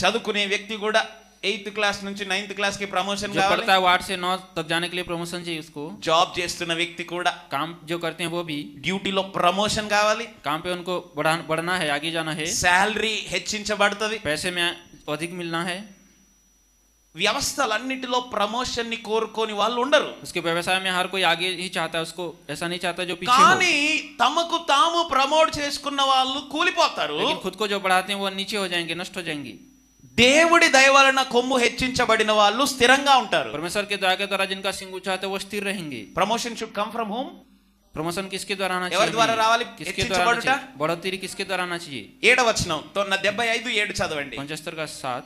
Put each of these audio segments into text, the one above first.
చదువుకునే వ్యక్తి కూడా ఎయిత్ క్లాస్ నుంచి నైన్త్ క్లాస్ కి ప్రమోషన్ जो కావాలి पढ़ता है वो आठ से नौ तक जाने के लिए प्रमोशन चाहिए उसको జాబ్ చేస్తున్న వ్యక్తి కూడా काम जो करते हैं वो भी డ్యూటీలో ప్రమోషన్ కావాలి काम पे उनको बढ़ा बढ़ना है आगे जाना है శాలరీ హెచ్చించబడుతుంది पैसे में अधिक मिलना है వ్యవస్థలన్నిటిలో ప్రమోషన్ ని కోరుకోని వాళ్ళు ఉండరు उसके व्यवसाय में हर कोई आगे ही चाहता है उसको ऐसा नहीं चाहता जो पीछे हो కానీ తమకు తాము ప్రమోట్ చేసుకున్న వాళ్ళు కూలిపోతారు लेकिन खुद को जो बढ़ाते हैं वो नीचे हो जाएंगे नष्ट हो जाएंगे దేవుడి దయ వలన కొమ్ము హెచ్చించబడిన వాళ్ళు స్థిరంగా ఉంటారు परमेश्वर के दया के द्वारा जिनका सिंह ऊंचा है वो स्थिर रहेंगे promotion should come from home promotion किसके द्वारा आना ఎవరి ద్వారా రావాలి? चाहिए किसके द्वारा आना హెచ్చించబడుట? चाहिए बढ़ोतरी किसके द्वारा आना चाहिए ఏడవచనం తొన్న డెబ్బై ఐదు ఏడు చదవండి पंचस्तर का साथ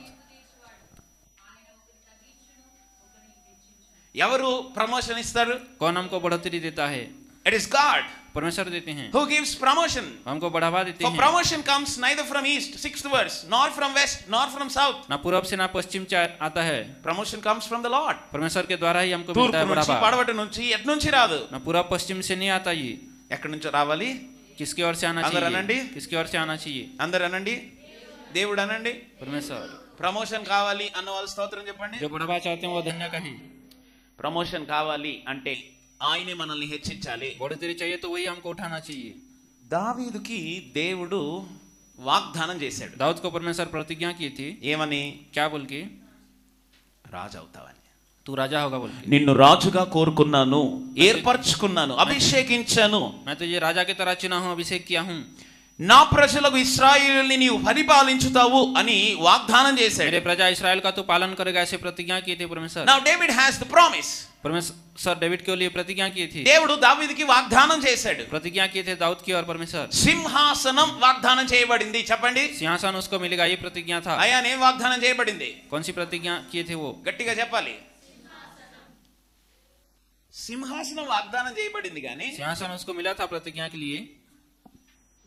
ఎవరు ప్రమోషన్ ఇస్తారు कौन हमको बढ़ोतरी देता है ఇట్ ఇస్ గాడ్ परमेश्वर देते हैं హూ గివ్స్ ప్రమోషన్ हमको बढ़ावा देते For हैं promotion comes neither from east, sixth verse, nor from west, nor from south. ना पूर्व से ना पश्चिम से आता है Promotion comes from the Lord. परमेश्वर के द्वारा ही हमको मिलता తూర్పు है నుంచి बढ़ावा పడవటి నుంచి ఎటు నుంచి రాదు ना पूरा पश्चिम से नहीं आता ये ఎక్కడి నుంచి రావాలి किसके ओर से आना अगर अनंडी? चाहिए किसके ओर से आना चाहिए అందరు అనండి దేవుడు అనండి परमेश्वर ప్రమోషన్ కావాలి అన్న వాళ్ళ స్తోత్రం చెప్పండి जो बढ़ावा चाहते हैं वो धन्य का ही ప్రమోషన్ కావాలి అంటే ఆయనే మనల్ని హెచ్చించాలి बढ़ोतरी चाहिए तो वही हमको उठाना चाहिए దావీదుకి దేవుడు వాగ్దానం చేశాడు दाऊद को परमेश्वर प्रतिज्ञा की थी ఏమని क्या बोल के రాజు అవుతావని तू राजा होगा बोल के నిన్ను రాజుగా కోరుకున్నాను ఏర్పరచుకున్నాను అభిషేకించాను मैं तो ये राजा की तरह चुना हूँ अभिषेक किया हूँ నా ప్రజలకు ఇస్రాయిల్ని నీవు పరిపాలించుతావు అని వాగ్దానం చేశాడు मेरे प्रजा इसराइल का तू पालन करेगा ऐसे प्रतिज्ञा की थी परमेश्वर now David has the promise परमेश्वर डेविड के लिए प्रतिज्ञा की थी దేవుడు దావీదుకి వాగ్దానం చేశాడు प्रतिज्ञा किए थे दाऊद की और परमेश्वर సింహాసనం వాగ్దానం చేయబడింది చెప్పండి सिंहासन उसको मिलेगा ये प्रतिज्ञा था అయ్యా నేను వాగ్దానం చేయబడింది कौन सी प्रतिज्ञा किए थे वो గట్టిగా చెప్పాలి సింహాసనం వాగ్దానం చేయబడింది కానీ सिंहासन उसको मिला था प्रतिज्ञा के लिए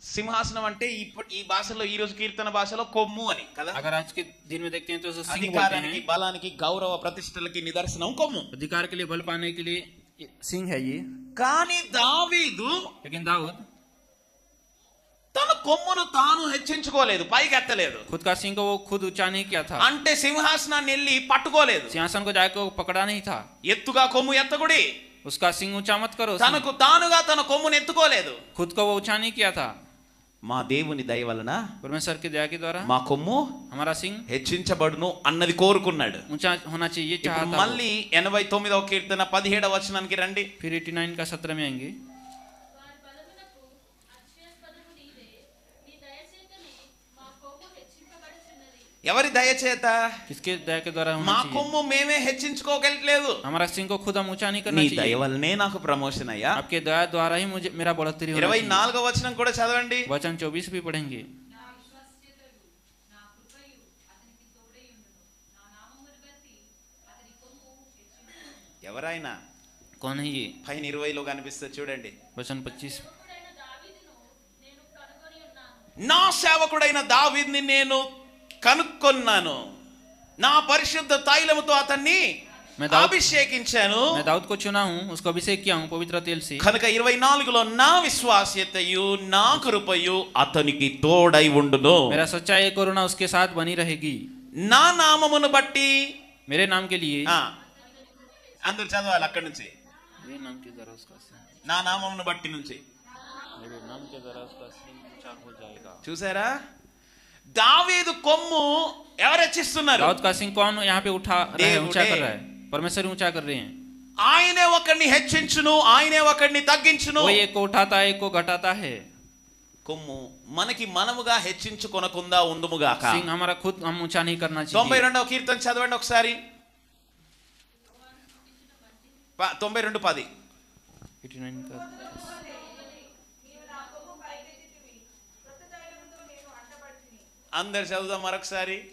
సింహాసనం అంటే ఇప్పటి ఈ భాషలో ఈ రోజు కీర్తన భాషలో కొమ్ము అని కదా अगर आज के दिन में देखते हैं तो उसे सिंह बोलते అధికారానికి हैं బలానికి గౌరవ ప్రతిష్టలకి నిదర్శనం కొమ్ము अधिकार के लिए बल पाने के लिए ये सिंह है ये కానీ దావీదు लेकिन दाऊद తన కొమ్మును తాను హెచ్చించుకోలేదు పైకి ఎత్తలేదు खुद का सिंह को वो खुद ऊंचा नहीं किया था అంటే సింహాసనాన్ని వెళ్ళి పట్టుకోలేదు सिंहासन को जाकर वो पकड़ा नहीं था ఎత్తుగా కొమ్ము ఎత్తకుడి उसका सिंह ऊंचा मत करो सिंह। తనకు తానుగా తన కొమ్మును ఎత్తుకోలేదు खुद को वो ऊंचा नहीं किया था మా దేవుని దయ వలన పరమేశ్వర్కి దయకి ద్వారా మా కొమ్ము హమారా సింగ్ హెచ్చించబడును అన్నది కోరుకున్నాడు. మళ్ళీ ఎనభై తొమ్మిదవ కీర్తన పదిహేడవ వచనానికి రండి. ఫిర్ ఎయిటీ నైన్ కా సత్రమే ఎవరి దయచేత किसके दया के द्वारा होना మా चाहिए కొమ్ము మేమే హెచ్చించుకోగలట్లేదు हमारा सिंह को खुद हम ऊंचा नहीं करना నీ దయ चाहिए వల్లనే నాకు ప్రమోషన్ అయ్యా आपके दया द्वारा ही मुझे मेरा बढ़ोतरी होना ఇరవై चाहिए నాలుగవ వచనం కూడా చదవండి वचन चौबीस भी पढ़ेंगे నా విశ్వాస్యతయు నా కృపయు అతనికి తోడైయుండును నా నామమును బట్టి అతని కొమ్ము హెచ్చించును ఎవరైనా कौन है ये పైన ఇరవైలో కనిపిస్తుంది చూడండి वचन पच्चीस సేవకుడైన దావీదును నేను కనుగొని ఉన్నాను నా సేవకుడైన దావీద్ని నేను కనుక్కొన్నాను నా పరిశుద్ధ తైలముతో అతన్ని मैं दाऊद అభిషేకించాను मैं दाऊद को चुना हूँ उसको अभिषेक किया हूँ पवित्र तेल से కనుక ఇరవై నాలుగులో నా విశ్వాస్యతయు నా కృపయు అతనికి తోడై ఉండును मेरा सच्चाई करुणा उसके साथ बनी रहेगी నా నామమును బట్టి मेरे नाम के लिए ఆ, అందరూ చదవాలి అక్కడి నుంచి मेरे नाम के द्वारा उसका सिंह నా నామమును బట్టి నుంచి मेरे नाम के द्वारा उसका सिंह ऊंचा हो जाएगा చూసారా దావీదు కొమ్ము ఎవరు హెచ్చిస్తున్నారు दाऊद का सिंह कौन यहाँ पे उठा रहा है దేవుడే. ऊंचा कर रहा है परमेश्वर ही ऊंचा कर रहे हैं ఆయనే ఒకరిని హెచ్చించును ఆయనే ఒకరిని తగ్గించును वो एक को उठाता है एक को घटाता है కొమ్ము మనకి మనముగా హెచ్చించుకొనకుండా ఉందుముగాక सिंह हमारा खुद हम ऊंचा नहीं करना తొంభై चाहिए రెండవ కీర్తన చదవండి ఒకసారి ప- తొంభై రెండు పది 89 का అందరు చదువుదాం మరొకసారి.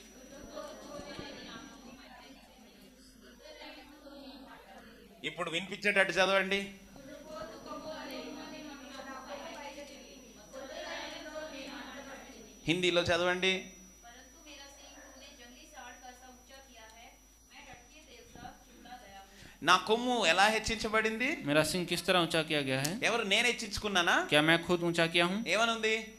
ఇప్పుడు వినిపించేటట్టు చదవండి. హిందీలో చదవండి. నా కొమ్ము ఎలా హెచ్చించబడింది? మేరా సింగ్ కిస్ తరహ కియా గయా హై ఎవరు నేను హెచ్చించుకున్నానా? క్యా మే ఖుద్ ఉంచా కియా ఏమనుంది?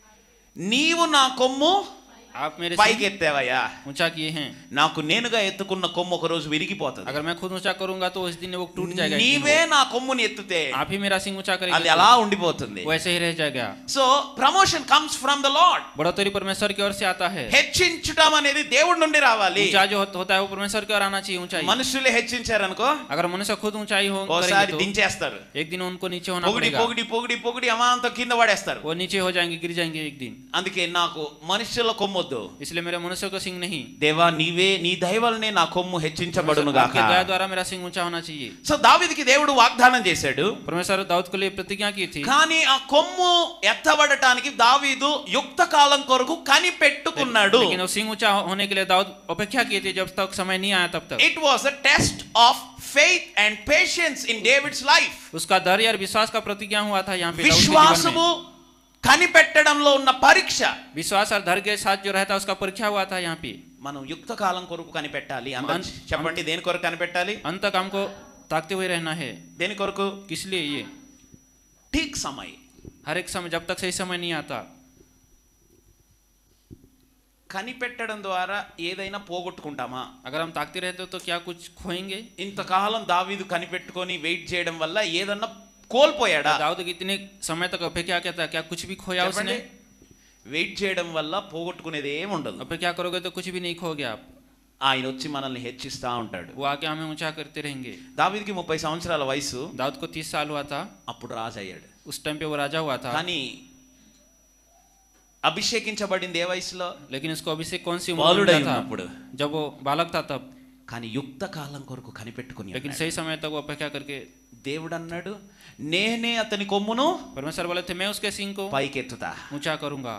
నీవు నా కొమ్ము आप मेरे పైకి सिंग ఎత్తావయ్యా ऊंचा किए हैं నాకు నేనుగా ఎత్తుకున్న కొమ్ము ఒక రోజు విరిగిపోతుంది अगर मैं खुद ऊंचा करूंगा तो उस दिन वो टूट जाएगा एक दिन నీవే वो। నా కొమ్ముని ఎత్తితే आप ही मेरा सिंग ऊंचा అది करेंगे అలా ఉండిపోతుంది वो ऐसे ही रह जाएगा so promotion comes from the Lord बढ़ोतरी परमेश्वर की ओर से आता है హెచ్చించటం అనేది దేవుడి నుండి రావాలి ऊंचा जो होत- होता है वो परमेश्वर की ओर आना चाहिए ऊंचाई మనుషులే హెచ్చించారనుకో अगर मनुष्य खुद ऊंचाई हो ఓసారి करेंगे तो దించేస్తారు एक दिन उनको नीचे होना పొగిడి पड़ेगा పొగిడి పొగిడి పొగిడి అమాంతం కింద పడేస్తారు वो नीचे हो जाएंगे गिर जाएंगे एक दिन అందుకే నాకు మనుషుల కొమ్మొద్దు इसलिए मेरे मनुष्य को सिंह नहीं దేవా నీవే నీ దయవలనే నా కొమ్ము హెచ్చించబడును आपके గాక दया द्वारा मेरा सिंह ऊंचा होना चाहिए సో దావీదికి దేవుడు వాగ్దానం చేశాడు परमेश्वर दाऊद के लिए प्रतिज्ञा की थी కానీ ఆ కొమ్ము ఎత్తబడటానికి దావీదు యుక్త కాలం కొరకు కనిపెట్టుకున్నాడు लेकिन वो सिंह ऊंचा होने के लिए दाऊद अपेक्षा की थी जब तक समय नहीं आया तब तक it was a test of faith and patience in David's life उसका धैर्य और विश्वास का प्रतिज्ञा हुआ था यहाँ पे दाऊद के जीवन విశ్వాసము में కనిపెట్టడంలో ఉన్న పరీక్ష विश्वास और धैर्य के साथ जो रहता है उसका परीक्षा हुआ था यहाँ पे మనం యుక్త కాలం కొరకు కనిపెట్టాలి అందరూ అన్- చెప్పండి దేని కొరకు కనిపెట్టాలి अंत तक हमको ताकते हुए रहना है దేని కొరకు किस लिए ये ఠీక్ సమయ్ हर एक समय जब तक सही समय नहीं आता కనిపెట్టడం ద్వారా ఏదైనా పోగొట్టుకుంటామా अगर हम ताकते रहते तो क्या कुछ खोएंगे ఇంతకాలం దావీదు కనిపెట్టుకొని వెయిట్ చేయడం వల్ల ఏదన్నా కోల్పోయాడా दाऊद कितने समय तक अपेक्षा क्या था क्या कुछ भी खोया చెప్పండి उसने వెయిట్ చేయడం వల్ల పోగొట్టుకునేది ఏమి ఉండదు अपेक्षा करोगे तो कुछ भी नहीं खोगे आप ఆయన వచ్చి మనల్ని హెచ్చిస్తా ఉంటాడు वो आके हमें ऊंचा करते रहेंगे దావీదికి ముప్పై సంవత్సరాల వయసు दाऊद को तीस साल हुआ था అప్పుడు రాజు అయ్యాడు उस टाइम पे वो राजा हुआ था కానీ అభిషేకించబడింది ఏ వయసులో लेकिन उसको अभिषेक कौन सी उम्र में బాలుడై मिला था ఉన్నప్పుడు जब वो बालक था तब కానీ యుక్త కాలం కొరకు కనిపెట్టుకుని लेकिन ఉన్నాడు. सही समय तक वो अपेक्षा करके దేవుడు అన్నాడు నేనే అతని కొమ్మును परमेश्वर बोले थे मैं उसके सिंह को పైకెత్తుతా ऊंचा करूंगा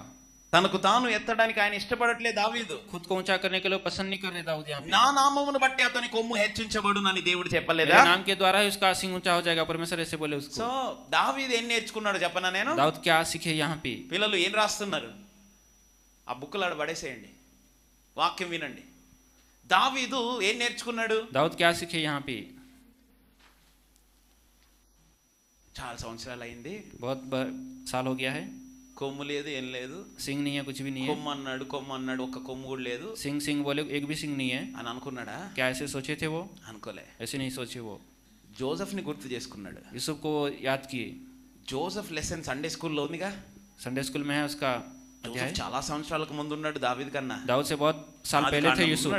తనకు తాను ఎత్తడానికి ఆయన ఇష్టపడట్లేదు దావీదు खुद को ऊंचा करने के लिए पसंद नहीं कर रहे दाऊद यहाँ पे నా నామమును బట్టి అతని కొమ్ము హెచ్చించబడునని దేవుడు చెప్పలేదా मेरे नाम के द्वारा ही उसका सिंह ऊंचा हो जाएगा परमेश्वर ऐसे बोले उसको సో దావీదు ఏం నేర్చుకున్నాడు చెప్పనా నేను दाऊद क्या सीखे यहाँ पे పిల్లలు ఏం రాస్తున్నారు ఆ బుక్కులు ఆడ పడేసేయండి వాక్యం వినండి దావీదు ఏం నేర్చుకున్నాడు? దావుద్ క్యా సిఖే యహా పే? చాలా సంవత్సరాలు అయింది. బహుత్ సాల్ హో గయా హై? కొమ్ము లేదు ఏం లేదు. సింగ్ నీ కుచి బి నీ కొమ్ము అన్నాడు కొమ్ము అన్నాడు ఒక్క కొమ్ము కూడా లేదు. సింగ్ సింగ్ బోలే ఏక్ బి సింగ్ నీ అని అనుకున్నాడా? క్యా ఐసే సోచే తే వో? అనుకోలే. ఐసే నీ సోచే వో? జోసెఫ్ని గుర్తు చేసుకున్నాడు. యూసుఫ్ కో యాద్కి? జోసెఫ్ లెసన్ సండే స్కూల్లో ఉందిగా? సండే స్కూల్ మే హై ఉస్కా చాలా సంవత్సరాలకు ముందు ఉన్నాడు దావీద్ కన్నా. దావూద్ సే బహుత్ సాల్ పహలే థే యూసుఫ్.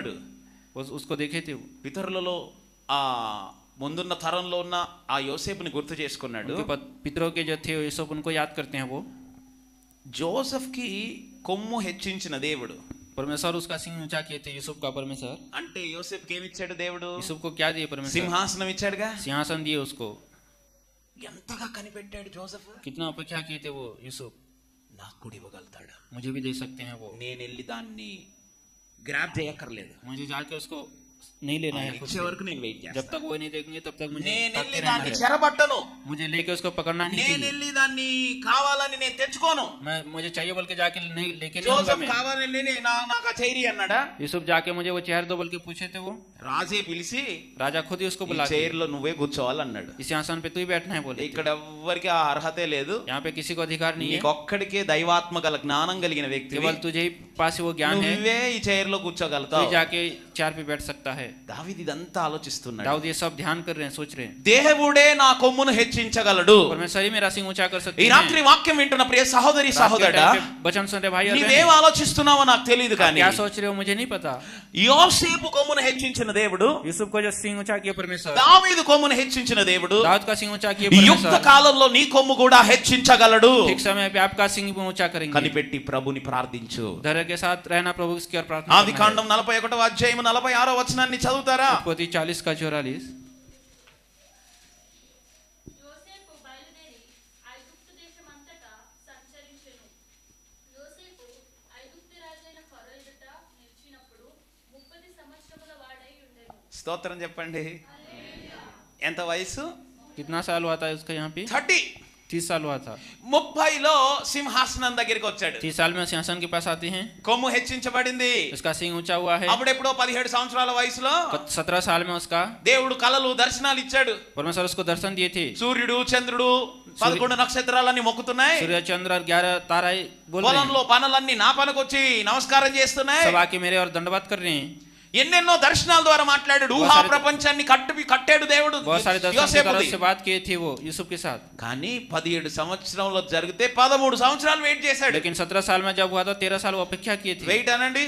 उसको देखे थे वो। పితరులలో ఆ ముందున్న తరంలో ఉన్న ఆ యోసేపుని గుర్తు చేసుకున్నాడు उनके पत- पितरों के जो थे यूसुफ उनको याद करते हैं वो జోసెఫ్కి కొమ్ము హెచ్చించిన దేవుడు परमेश्वर उसका सिंह ऊंचा किए थे यूसुफ का परमेश्वर అంటే యోసేపుకి ఏమి ఇచ్చాడు దేవుడు यूसुफ को क्या दिए परमेश्वर సింహాసనం ఇచ్చాడుగా सिंहासन दिए उसको ఎంతగా కనిపెట్టాడు జోసెఫ్ कितना अपेक्षा किए थे वो यूसुफ నాకు కూడా ఇవ్వగలుగుతాడు मुझे भी दे सकते हैं वो నేను వెళ్ళి దాన్ని గ్రాప్ చేయక్కర్లేదు मुझे जाके उसको नहीं लेना है ఆయన खुद ఇచ్చే से। వరకు నేను వెయిట్ जब చేస్తాను तक वो नहीं देखेंगे तब तक मुझे నేను ताकते వెళ్ళి रहना దాన్ని है। చెరబట్టను मुझे लेके उसको पकड़ना नहीं నేను चाहिए వెళ్ళి దాన్ని కావాలని నేను తెచ్చుకోను मैं मुझे चाहिए बोल के जाके नहीं लेके नहीं आऊंगा జోసెఫ్ मैं కావాలని నేను- నా నాకు ఆ చైరీ అన్నాడా यूसुफ जाके मुझे वो चेयर दो बोल के पूछे थे वो రాజే పిలిచి राजा खुद ही उसको ఈ बुला के, చైర్ లో నువ్వే కూర్చోవాలన్నాడు इस आसन पे तू ही बैठना है बोले थे। ఇక్కడ ఎవ్వరికి ఆ అర్హతే లేదు यहाँ पे किसी को अधिकार नहीं है నీకొక్కడికే దైవాత్మ గల జ్ఞానం కలిగిన వ్యక్తి केवल तुझे ही पास ही वो ज्ञान है నువ్వే ఈ చైర్ లో तू కూర్చోగలుగుతావు ही जाके चेयर पे बैठ सकता है దావీదు ఇదంతా ఆలోచిస్తున్నాడు दाऊद ये सब ध्यान कर रहे हैं सोच रहे हैं దేవుడే నా కొమ్మును హెచ్చించగలడు परमेश्वर ही मेरा सिंह ऊंचा कर सकते ఈ हैं రాత్రి వాక్యం వింటున్న ప్రియ సహోదరి रात के సహోదరుడా टाइम पे वचन सुनते भाई और నీవేం बहनें, ఆలోచిస్తున్నావో నాకు తెలియదు आप కానీ क्या सोच रहे हो मुझे नहीं पता యోసేపు కొమ్మును హెచ్చించిన దేవుడు यूसुफ को जो सिंह ऊंचा किया परमेश्वर దావీదు కొమ్మును హెచ్చించిన దేవుడు दाऊद का सिंह ऊंचा किया ఈ యుక్త परमेश्वर కాలంలో నీ కొమ్ము కూడా హెచ్చించగలడు ठीक समय पे आपका सिंह भी ऊंचा करेंगे కనిపెట్టి ప్రభుని ప్రార్థించు धैर्य के साथ रहना प्रभु की ओर प्रार्थना ఆది करना है। కాండం నలభై ఒకటో అధ్యాయం నలభై ఆరో వచనాన్ని చదువుతారా उत्पत्ति चालीस का चौरालीस యోసేపు బయలుదేరి ఐగుప్తు దేశమంతటా సంచరించెను యోసేపు ఐగుప్తు రాజైన ఫరో ఎదుట నిలిచినప్పుడు ముప్పది సంవత్సరముల వాడై ఉండెను స్తోత్రం చెప్పండి ఎంత వయసు कितना साल हुआ था उसका यहाँ पे థర్టీ तीस साल हुआ था ముప్పైలో సింహాసనం దగ్గరికి వచ్చాడు तीस साल में सिंहासन के पास आते हैं కొమ్ము హెచ్చించబడింది उसका सिंह ऊंचा हुआ है అప్పుడెప్పుడో పదిహేడు సంవత్సరాల వయసులో सत्रह साल में उसका దేవుడు కలలు దర్శనాలు ఇచ్చాడు परमेश्वर उसको दर्शन दिए थे సూర్యుడు చంద్రుడు పదకొండు నక్షత్రాలన్నీ మొక్కుతున్నాయి सूर्य चंद्र और ग्यारह तारा बोल रहे हैं పొలంలో పనులన్నీ నా పనికొచ్చి నమస్కారం చేస్తున్నాయి सब आके मेरे और दंडवात कर रहे हैं ఎన్నెన్నో దర్శనాల ద్వారా మాట్లాడాడు ఊహా సారి- ప్రపంచాన్ని కట్టు కట్టాడు దేవుడు बहुत सारे दर्शन के యోసేపుది. तरफ से बात किए थे वो यूसुफ के साथ కానీ పదిహేడు సంవత్సరంలో జరిగితే పదమూడు సంవత్సరాలు వెయిట్ చేశాడు लेकिन सत्रह साल में जब हुआ था तेरह साल वो अपेक्षा किए थे వెయిట్ అనండి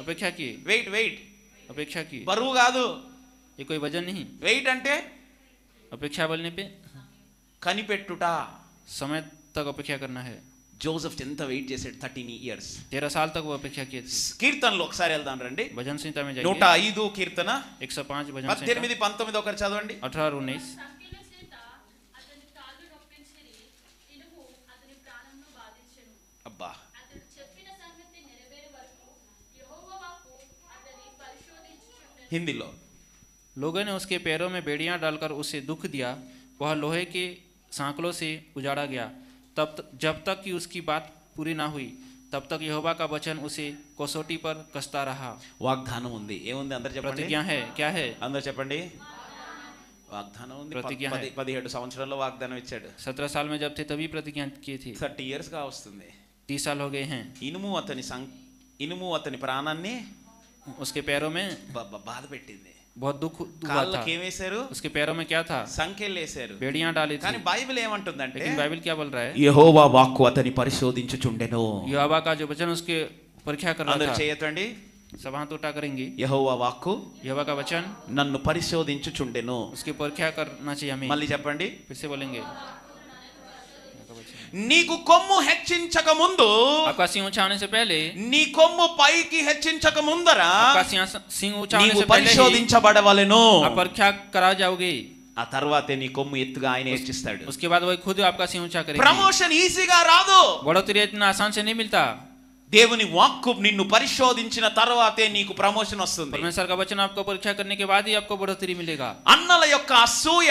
अपेक्षा किए వెయిట్ వెయిట్ अपेक्षा की బరువు కాదు ये कोई वजन नहीं వెయిట్ అంటే अपेक्षा बोलने पे కనిపెట్టుట समय तक अपेक्षा करना है జోసెఫ్ ఎంత వెయిట్ చేశాడు థర్టీన్ ఇయర్స్ तेरह साल तक वो अपेक्षा किए थे కీర్తనలు ఒకసారి వెళ్దాం రండి भजन संहिता में నూట जाइए ఐదు కీర్తన एक सौ पाँच भजन संहिता పద్దెనిమిది పంతొమ్మిది ఒకటి చదవండి अठारह और उन्नीस సంఖ్యల చేత అతని కాళ్ళు నొప్పించిరి ఇనుము అతని ప్రాణంను బాధించెను అబ్బా అతడు చెప్పిన సంగతి నెరవేరే వరకు యెహోవా వాక్కు అతని పరిశోధించుచుండెను హిందీలో लोगों ने उसके पैरों में बेड़ियां डालकर उसे दुख दिया वह लोहे के सांकलों से उजाड़ा गया तब तक जब तक कि उसकी बात पूरी ना हुई तब तक यहोवा का वचन उसे कसौटी पर कसता रहा వాగ్దానం ఉంది ఏముంది అందరు చెప్పండి प्रतिज्ञा है क्या है అందరు చెప్పండి వాగ్దానం ఉంది ప- ప్రతిజ్ఞ పది- పదిహేడు సంవత్సరాల్లో వాగ్దానం ఇచ్చాడు सत्रह साल में जब थे तभी प्रतिज्ञा की थी థర్టీ ఇయర్స్ గా వస్తుంది तीस साल हो गए हैं ఇనుము అతని సం ఇనుము అతని ప్రాణాన్ని उसके पैरों में బ- బ- బాధ పెట్టింది बहुत दुख हुआ था కాళ్ళకి ఏమేశారు उसके पैरों में क्या था సంఖ్యలు వేశారు बेड़ियां डाली थी కానీ బైబిల్ ఏమంటుందంటే लेकिन बाइबल क्या बोल रहा है యెహోవా వాక్కు అతని పరిశోధించుచుండెను यहोवा का जो वचन उसके परीक्षा कर అందరు रहा था చేయతండి सब हाथ उठा करेंगे యెహోవా వాక్కు यहोवा का वचन నన్ను పరిశోధించుచుండెను उसकी परीक्षा करना चाहिए हमें మళ్ళీ చెప్పండి फिर से बोलेंगे నీకు కొమ్ము హెచ్చించక ముందు आपका सिंह ऊंचा होने से पहले నీ కొమ్ము పైకి హెచ్చించక ముందర आपका सिंह सिंह ऊंचा होने నీవు से पहले ही పరిశోధించబడవలెను आप परीक्षा करा जाओगे ఆ తర్వాతే నీ కొమ్ము ఎత్తుగా ఆయన హెచ్చిస్తాడు उसके बाद वही खुद आपका सिंह ऊंचा करेंगे ప్రమోషన్ ఈజీగా రాదు बढ़ोतरी इतना आसान से नहीं मिलता దేవుని వాక్కు నిన్ను పరిశోధించిన తర్వాతే నీకు ప్రమోషన్ వస్తుంది परमेश्वर का वचन आपको परीक्षा करने के बाद ही आपको बढ़ोतरी मिलेगा అన్నల యొక్క అసూయ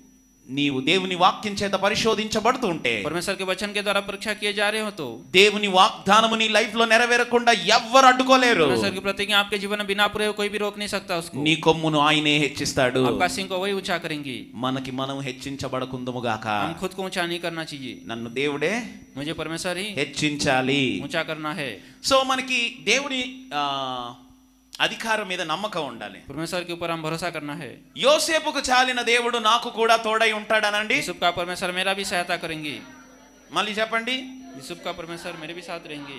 నీవు దేవుని వాక్యం చేత పరిశోధించబడుతూ ఉంటే పరమేశ్వర్కి వచన కే ద్వారా పరీక్ష కియే జా రే హో దేవుని వాగ్దానము నీ లైఫ్లో నెరవేరకుండా ఎవ్వరు అడ్డుకోలేరు. పరమేశ్వర్కి ప్రతిజ్ఞ ఆప్కే జీవన బినా ప్రయోగ కోయి భీ రోక్ నహీ సక్తా ఉస్కో. నీ కొమ్మును ఆయనే హెచ్చిస్తాడు. ఆప్కా కరేంగి మనకి మనం హెచ్చించబడకుందుము గాక హమ్ ఖుద్ కో కర్నా చాహియే నన్ను దేవుడే ముజే పరమేశ్వర్ హెచ్చించాలి. ఊంచా కర్నా హే. సో మనకి దేవుని అధికారం మీద నమ్మకం ఉండాలి परमेश्वर के ऊपर हम भरोसा करना है యోసేపుకు చాలిన దేవుడు నాకు కూడా తోడై ఉంటాడనండి यूसुफ का परमेश्वर मेरा भी सहायता करेंगे మళ్ళీ చెప్పండి यूसुफ का परमेश्वर मेरे भी साथ रहेंगे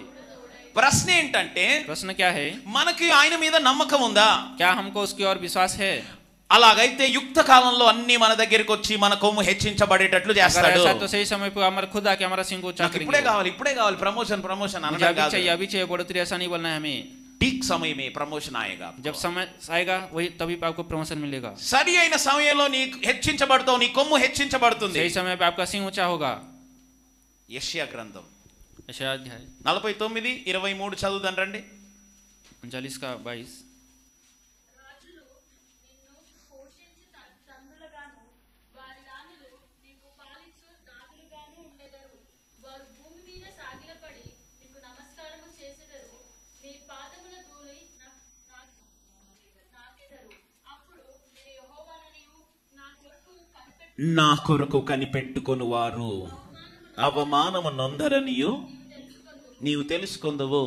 ప్రశ్న ఏంటంటే प्रश्न क्या है మనకి ఆయన మీద నమ్మకం ఉందా क्या हमको उसकी ओर विश्वास है అలాగైతే యుక్త కాలంలో అన్ని మన దగ్గరికి వచ్చి మన కొమ్ము హెచ్చించబడేటట్లు अगर చేస్తాడు ऐसा तो सही समय पर हमारे खुद आके हमारा सिंह को ऊंचा నాకు ఇప్పుడే करेंगे కావాలి ఇప్పుడే కావాలి ప్రమోషన్ ప్రమోషన్ मुझे అనడం अभी కాదు चाहिए अभी चाहिए बढ़ोतरी ऐसा नहीं बोलना है हमें టీక్ సమయమే ప్రమోషన్ ఆయగా जब समय आएगा वही तभी आपको प्रमोशन मिलेगा సరి అయిన సమయంలో నీకు హెచ్చించబడతావు నీ కొమ్ము హెచ్చించబడుతుంది सही समय पे आपका सिंह ऊंचा होगा యెషయా గ్రంథం यशायाह अध्याय నలభై తొమ్మిది ఇరవై మూడు చదువుదాం రండి उनचालीस का बाईस నా కొరకు కనిపెట్టుకొని వారు అవమానము నొందరనియు నీవు తెలుసుకుందువు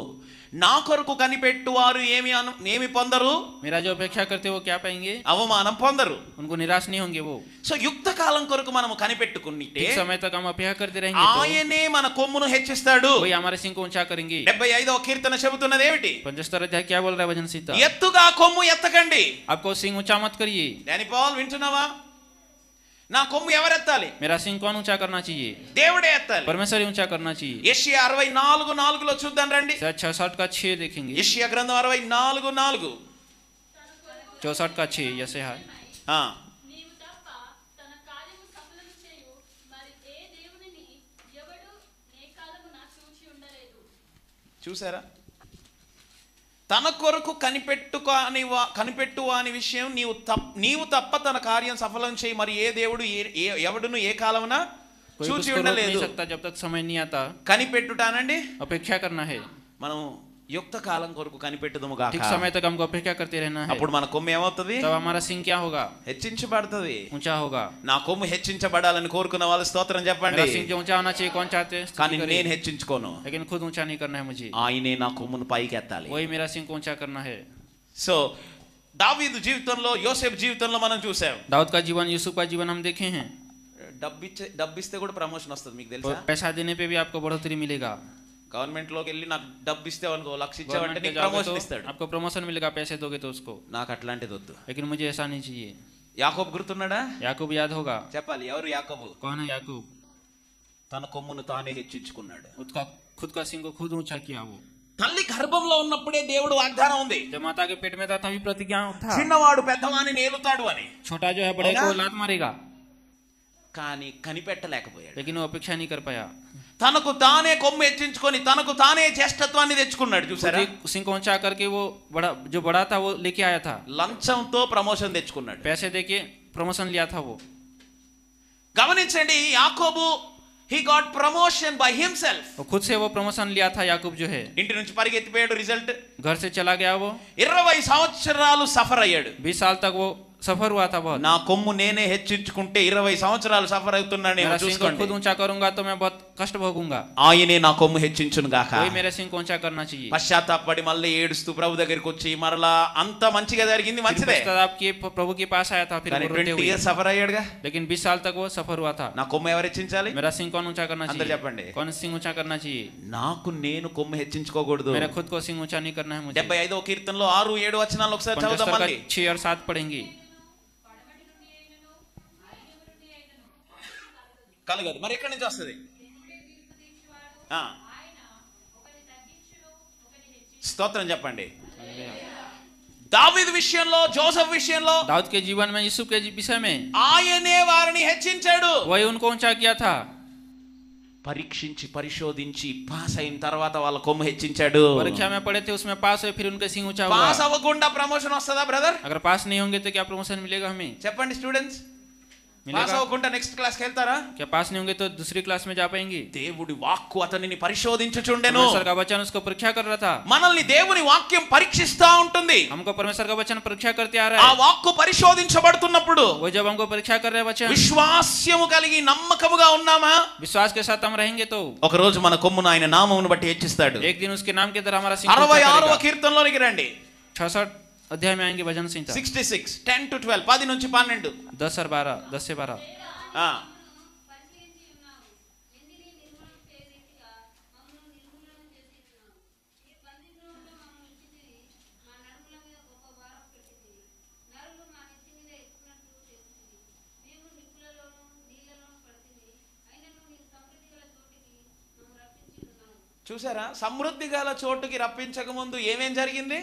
నా కొరకు కనిపెట్టు వారు ఏమి అను ఏమి పొందరు मेरा जो अपेक्षा करते वो क्या पाएंगे అవమానం పొందరు उनको निराश नहीं होंगे वो సో యుక్త కాలం కొరకు మనము కనిపెట్టుకునిటే ठीक समय तक हम अपेक्षा करते रहेंगे तो ఆయనే మన కొమ్మును హెచ్చిస్తాడు वही हमारे सिंह को ऊंचा करेंगे డెబ్బై ఐదవ కీర్తన చెబుతున్నది ఏమిటి पंचस्तर अध्याय क्या बोल रहा है वजन सीता ఎత్తుగా కొమ్ము ఎత్తకండి आपको सिंह ऊंचा मत करिए దాని పాల్ వింటున్నావా నా కొమ్ము ఎవరెత్తాలి मेरा सिंह कौन ऊंचा करना चाहिए దేవుడే ఎత్తాలి परमेश्वर ही ऊंचा करना चाहिए యెషయా అరవై నాలుగు నాలుగులో చూద్దాం రండి चौसठ का छह देखेंगे యెషయా గ్రంథం అరవై నాలుగు నాలుగు चौसठ का छह यसे है ఆ, నీవు తప్ప తన కార్యము సఫలము చేయు మరి ఏ దేవునిని ఎవడు నే కాలమున చూచి ఉండలేదు చూసారా తన కొరకు కనిపెట్టుకోని కనిపెట్టువాని విషయం నీవు తప్ నీవు తప్ప తన కార్యం సఫలం చేయి. మరి ఏ దేవుడు ఏ ఎవడును ఏ కాలమున చూచి ఉండలేదు చెప్తా కనిపెట్టుటానండి? అపేక్ష మనం యుక్త కాలం కొరకు కనిపెట్టుదము గాక ठीक समय तक हमको अपेक्षा करते रहना है అప్పుడు మన కొమ్ము ఏమవుతుంది तब हमारा सिंह क्या होगा హెచ్చించబడుతుంది ऊंचा होगा నా కొమ్ము హెచ్చించబడాలని కోరుకున్న వాళ్ళు స్తోత్రం చెప్పండి मेरा सिंह जो ऊंचा होना चाहिए कौन चाहते हैं కానీ स्तुति నేను करिए। హెచ్చించుకోను लेकिन खुद ऊंचा नहीं करना है मुझे ఆయనే నా కొమ్మును పైకి ఎత్తాలి वही मेरा सिंह को ऊंचा करना है సో దావీదు జీవితంలో యోసేపు జీవితంలో మనం చూసాం दाऊद का जीवन यूसुफ का जीवन हम देखे हैं డబ్బిచ్చే డబ్బిస్తే కూడా ప్రమోషన్ వస్తుంది మీకు और తెలుసా पैसा देने पे भी आपको बढ़ोतरी मिलेगा గవర్నమెంట్ లోకి వెళ్ళి నాకు డబ్బు ఇస్తే అనుకో లక్ష गवर्नमेंट ఇచ్చావంటే के నీకు जाओगे ప్రమోషన్ तो ఇస్తాడు आपको प्रमोशन मिलेगा पैसे दोगे तो उसको నాకు అట్లాంటిది వద్దు लेकिन मुझे ऐसा नहीं चाहिए యాకోబు గుర్తున్నాడా याकूब याद होगा చెప్పాలి ఎవరు యాకోబు कौन है याकूब తన కొమ్మును తానే హెచ్చించుకున్నాడు उसका खुद का सिंह को खुद ऊंचा किया वो తల్లి గర్భంలో ఉన్నప్పుడే దేవుడు వాగ్దానం ఉంది जब माता के पेट में था तभी प्रतिज्ञा था చిన్నవాడు పెద్దవాడిని ఏలుతాడు అని छोटा जो है बड़े होगा? को लात मारेगा కానీ కనిపెట్టలేకపోయాడు लेकिन वो अपेक्षा नहीं कर पाया తనకు తానే కొమ్ము హెచ్చించుకొని తనకు తానే జ్యేష్ఠత్వాన్ని తెచ్చుకున్నాడు खुद చూసారా ही सिंह को ऊंचा करके वो बड़ा जो बड़ा था वो लेके आया था లంచంతో ప్రమోషన్ తెచ్చుకున్నాడు पैसे देके प्रमोशन लिया था वो గమనించండి యాకోబు he got promotion by himself वो खुद से वो प्रमोशन लिया था याकूब जो है ఇంటి నుంచి పరిగెత్తిపోయాడు రిజల్ట్ घर से चला गया वो ఇరవై సంవత్సరాలు సఫర్ అయ్యాడు बीस साल तक वो सफर हुआ था बहुत నా కొమ్ము నేనే హెచ్చించుకుంటే ఇరవై సంవత్సరాలు సఫర్ అవుతున్నానేమో मेरा सिंह को చూసుకోండి खुद ऊंचा करूंगा तो मैं बहुत కష్ట ఆయనే నా కొమ్ము హెచ్చించును గాక. పశ్చాత్తాపడి మళ్ళీ ఏడుస్తూ ప్రభు దగ్గరికి వచ్చి మరలా అంత మంచిగా జరిగింది మంచిదే. ప్రభుకి పాస్ సఫర్ అయ్యాడుగా? లేకిన్ బీస్ సాల్ సఫర్ నా కొమ్ము ఎవరు హెచ్చించాలి? సింగ్ ఉంచా కన్నా చెప్పండి. కొన్ సింగ్ ఉంచా కన్నా చెయ్యి. నాకు నేను కొమ్ము హెచ్చించుకోకూడదు. మేరా ఖుద్ కో సింగ్ ఉంచా నీ కన్నా డెబ్బై ఐదో కీర్తనలో ఆరు ఏడు వచ్చిన ఒకసారి చదువుదాం మళ్ళీ. సాత్ కలగదు. మరి ఎక్కడి నుంచి వస్తుంది? స్తోత్రం చెప్పండి దావీదు విషయంలో జోసఫ్ విషయంలో दाऊद के जीवन में यीशु के विषय में ఆయనే వారిని హెచ్చించాడు वही उनको ऊंचा किया था పరీక్షించి పరిశోధించి పాస్ అయిన తర్వాత వాళ్ళ కొమ్ము హెచ్చించాడు परीक्षा में पढ़े थे उसमें पास हुए फिर उनके सिंह ऊंचा పాస్ हुआ అవ్వకుండా ప్రమోషన్ వస్తుందా బ్రదర్ अगर पास नहीं होंगे तो क्या प्रमोशन मिलेगा हमें చెప్పండి స్టూడెంట్స్ పాస్ मिलेगा అవ్వకుండా నెక్స్ట్ క్లాస్కి వెళ్తారా क्या पास नहीं होंगे तो दूसरी क्लास में जा पाएंगे దేవుడి వాక్కు అతనిని పరిశోధించుచుండెను परमेश्वर का वचन उसको परीक्षा कर रहा था మనల్ని దేవుని వాక్యం పరీక్షిస్తా ఉంటుంది हमको परमेश्वर का वचन परीक्षा करते आ ఆ रहा है వాక్కు పరిశోధించబడుతున్నప్పుడు वो जब हमको परीक्षा कर रहे हैं वचन విశ్వాస్యము కలిగి నమ్మకముగా ఉన్నామా विश्वास के साथ हम रहेंगे तो ఒక రోజు మన కొమ్మును ఆయన నామమును బట్టి హెచ్చిస్తాడు एक दिन उसके नाम के तरह हमारा सिंह అరవై ఆరవ కీర్తనలోనికి రండి छसठ अध्याय में आएँगे भजन संहिता। 66 10 टू 12 10 నుంచి 12 10 और 12 10 से 12 हाँ। చూసారా? సమృద్ధి గల చోటుకి రప్పించక ముందు ఏమేం జరిగింది?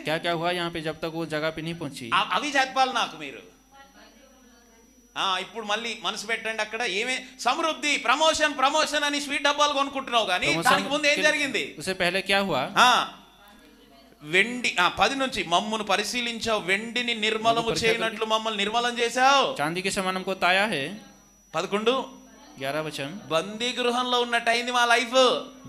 అవి చెప్పాలి నాకు మీరు. ఇప్పుడు మళ్ళీ మనసు పెట్టండి అక్కడ. ఏమే సమృద్ధి ప్రమోషన్ ప్రమోషన్ అని స్వీట్ డబ్బాలు కొనుక్కుంటున్నావు కానీ దానికి ముందు ఏం జరిగింది? క్యా హువా వెండి పది నుంచి మమ్మను పరిశీలించావు. వెండిని నిర్మలము చేయనట్లు మమ్మల్ని నిర్మలం చేశావు. చాందీకి సమానం కోతాయా పదకొండు. ग्यारह वचन బందీ గృహంలో ఉన్నట్టు అయింది మా లైఫ్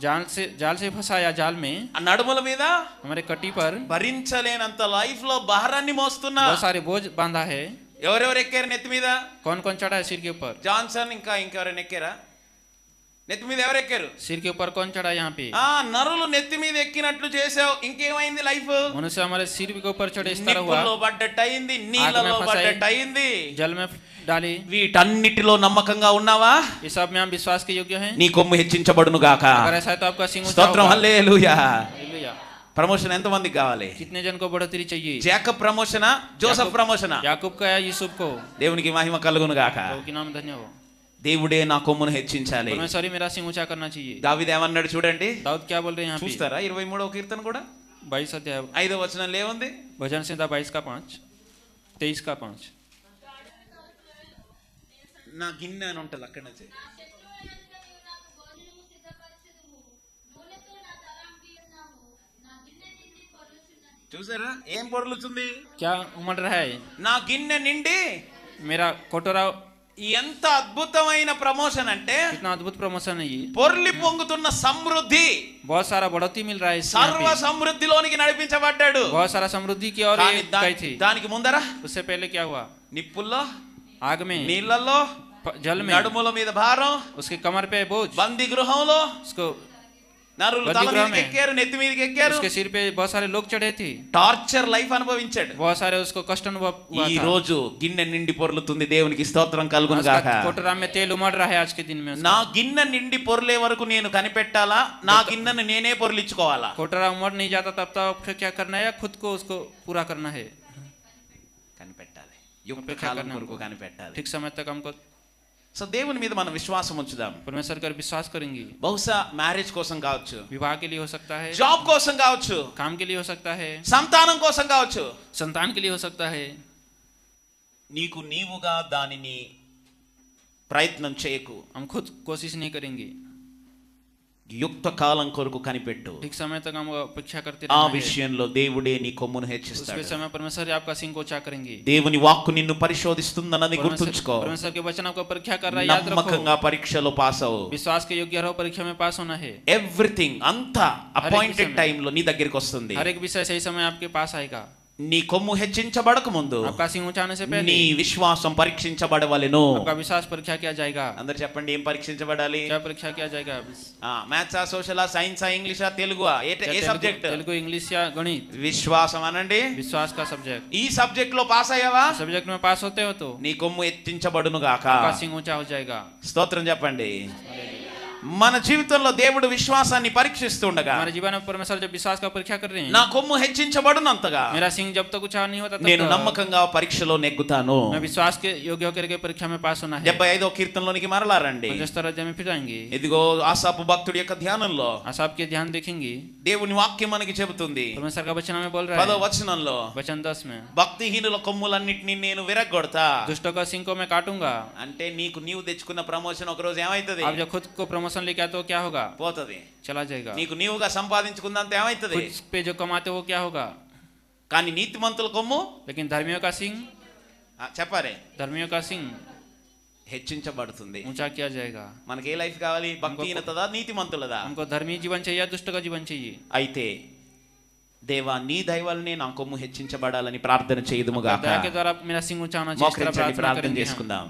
जाल से जाल से फंसाया जाल में ఆ నడుముల మీద हमारे कटी पर భరించలేనంత లైఫ్ లో భారాన్ని మోస్తున్నా बहुत सारे बोझ बांधा है ఎవరెవరు ఎక్కారు నెత్తి మీద कौन कौन चढ़ा है सिर के ऊपर జాన్సన్ ఇంకా ఇంకెవరైనా ఎక్కారా నెత్తి మీద ఎవరు ఎక్కారు सिर के ऊपर कौन चढ़ा यहाँ पे ఆ నరులు నెత్తి మీద ఎక్కినట్లు చేసావు ఇంకేమైంది లైఫ్ मनुष्य हमारे सिर के ऊपर चढ़े इस तरह हुआ నిప్పుల్లో పడ్డట్టు అయింది నీళ్ళలో फंसाई। పడ్డట్టు అయింది जल में डाली వీటన్నిటిలో నమ్మకంగా ఉన్నావా ये सब में हम विश्वास के योग्य हैं నీ కొమ్ము హెచ్చించబడును గాక अगर ऐसा है तो आपका सिंह ऊंचा స్తోత్రం होगा। Hallelujah hallelujah. ప్రమోషన్ ఎంత మందికి కావాలి कितने जन को बढ़ोतरी चाहिए జాకబ్ ప్రమోషనా జోసఫ్ याकूब- ప్రమోషనా याकूब का या यूसुफ को దేవునికి మహిమ కలుగును గాక प्रभु की नाम धन्य हो దేవుడే నా కొమ్మును హెచ్చించాలి. సారీ మీరా సింగ్ ఊచా కన్నా చెయ్యి దావిద్ ఏమన్నాడు చూడండి? దావిద్ క్యా బోల్ చూస్తారా? ఇరవై మూడవ కీర్తన కూడా? బైస్ అధ్యాయం ఐదో వచనం లేవుంది భజన సింధా బైస్ కా పాంచ్ తెయిస్ కా పాంచ్. నా గిన్నె అని ఉంటుంది అక్కడ నుంచి. చూసారా? ఏం పొరలుతుంది క్యా ఉమ్మట నా గిన్నె నిండి మీరా కొట్టరావు ఎంత అద్భుతమైన ప్రమోషన్ అంటే कितना अद्भुत प्रमोशन है ये పొర్లి పొంగుతున్న సమృద్ధి बहुत सारा बढ़ोतरी मिल रहा है इससे यहाँ సర్వ पे। సమృద్ధిలోనికి నడిపించబడ్డాడు बहुत सारा समृद्धि की और కానీ ये దా- गई थी దానికి ముందర उससे पहले क्या हुआ నిప్పుల్లో आग में నీళ్ళల్లో प- जल में నడుముల మీద భారం उसके कमर पे बोझ బంది గృహంలో उसको నరులు బందీ తల గృహం మీదకి में। ఎక్కారు నెత్తి మీదకి ఎక్కారు उसके सिर पे बहुत सारे लोग चढ़े थे టార్చర్ లైఫ్ అనుభవించాడు बहुत सारे उसको कष्ट अनुभव हुआ ఈ था రోజు గిన్నె నిండి పొర్లుతుంది దేవునికి స్తోత్రం కలుగును उसका గాక कोटरा में तेल उमड़ रहा है आज के दिन में उसका। నా గిన్నె నిండి పొర్లే వరకు నేను కనిపెట్టాలా నా గిన్నెను నేనే పొర్లించుకోవాలా कोटरा उमड़ नहीं जाता तब तक फिर क्या करना है या खुद को उसको पूरा करना है కనిపెట్టాలి యుక్త అపేక్ష కాలం కన్నా. కొరకు కనిపెట్టాలి ठीक समय तक हमको సో దేవుని మీద మనం విశ్వాసం ఉంచుదాం परमेश्वर कर विश्वास करेंगे బహుశా మ్యారేజ్ కోసం కావచ్చు विवाह के लिए हो सकता है జాబ్ కోసం కావచ్చు काम के लिए हो सकता है సంతానం కోసం కావచ్చు संतान के लिए हो सकता है నీకు నీవుగా దానిని ప్రయత్నం చేయకు हम खुद कोशिश नहीं करेंगे యుక్త కాలం కొరకు కనిపెట్టు ठीक समय तक हम अपेक्षा करते ఆ रहना है విషయంలో దేవుడే నీ కొమ్మును उस హెచ్చిస్తాడు समय परमेश्वर ही आपका सिंह को ऊंचा करेंगे దేవుని వాక్కు నిన్ను పరిశోధిస్తుందన్నది परमेश्वर గుర్తుంచుకో परमेश्वर के वचन आपको परीक्षा कर रहा है याद रखो నమ్మకంగా పరీక్షలో పాస్ అవు विश्वास के योग्य रहो परीक्षा में पास होना है ఎవ్రీథింగ్ అంతా అపాయింటెడ్ విషయమే. టైంలో నీ దగ్గరికి వస్తుంది हर एक विषय सही समय आपके पास आएगा నీ కొమ్ము హెచ్చించబడక ముందు నీ విశ్వాసం పరీక్షించబడవలను. విశ్వాస పరీక్ష అందరు చెప్పండి ఏం పరీక్షించబడాలి? పరీక్ష కియా జాయిగా మ్యాథ్సా సోషలా సైన్సా ఇంగ్లీషా తెలుగు ఏ సబ్జెక్ట్ తెలుగు? ఇంగ్లీష్ గణిత. విశ్వాసం అనండి. విశ్వాస సబ్జెక్ట్ ఈ సబ్జెక్ట్లో పాస్ అయ్యావా? సబ్జెక్ట్ మే పాస్ అవుతే నీ కొమ్ము ఎత్తించబడును గాక. సింగ్ ఊంచా స్తోత్రం చెప్పండి. మన జీవితంలో దేవుడు విశ్వాసాన్ని పరీక్షిస్తుండగా हमारे जीवन में परमेश्वर जब विश्वास का परीक्षा कर रहे నా हैं కొమ్ము హెచ్చించబడునంతగా मेरा सिंह जब तक ऊंचा नहीं होता तब నేను तक నమ్మకంగా పరీక్షలో నెగ్గుతాను मैं विश्वास के योग्य होकर के परीक्षा में पास होना है డెబ్బై ఐదో కీర్తనలోనికి మరలారండి पंचस्तर अध्याय में फिर आएंगे ఇదిగో ఆసాపు భక్తుడి యొక్క ధ్యానంలో आप सबके ध्यान देखेंगे దేవుని వాక్యం మనకి చెబుతుంది परमेश्वर का वचन हमें बोल పదో रहा है వచనంలో वचन दस में భక్తిహీనుల కొమ్ములన్నిటిని నేను విరగొడతా दुष्टों का सिंह को मैं काटूंगा అంటే నీకు నీవు తెచ్చుకున్న ప్రమోషన్ ఒక రోజు ఏమైతుంది आप जब खुद को प्रमोशन लेके आते हो क्या होगा పోతది चला जाएगा నీకు నీవుగా సంపాదించుకుందంత ఏమైతుంది खुद पे जो कमाते हो वो क्या होगा కానీ నీతిమంతుల కొమ్ము लेकिन धर्मियों का सिंह ఆ, చెప్పారే धर्मियों का सिंह హెచ్చించబడుతుంది ऊंचा किया जाएगा మనకి ఏ లైఫ్ కావాలి భక్తిహీనతదా నీతిమంతులదా हमको धर्मी जीवन चाहिए या दुष्ट का जीवन चाहिए అయితే దేవా నీ దయవలనే నా కొమ్ము హెచ్చించబడాలని ప్రార్థన చేయదుముగాక दया के द्वारा मेरा सिंह ऊंचा होना चाहिए इस तरह మోకరించండి प्रार्थना ప్రార్థన करेंगे हम। చేసుకుందాం